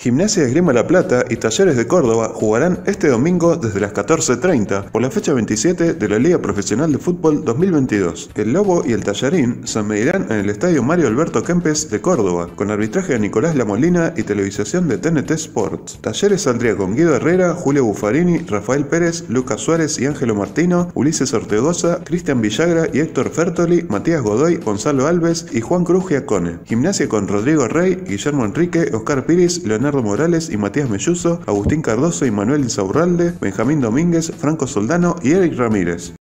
Gimnasia de Esgrima La Plata y Talleres de Córdoba jugarán este domingo desde las 14.30 por la fecha 27 de la Liga Profesional de Fútbol 2022. El Lobo y el Tallarín se medirán en el Estadio Mario Alberto Kempes de Córdoba, con arbitraje de Nicolás Lamolina y televisación de TNT Sports. Talleres saldría con Guido Herrera, Julio Buffarini, Rafael Pérez, Lucas Suárez y Ángelo Martino, Ulises Ortegoza, Cristian Villagra y Héctor Fertoli, Matías Godoy, Gonzalo Alves y Juan Cruz Giacone. Gimnasia con Rodrigo Rey, Guillermo Enrique, Oscar Piris, Leonardo Morales y Matías Melluso, Agustín Cardoso y Manuel Insaurralde, Benjamín Domínguez, Franco Soldano y Eric Ramírez.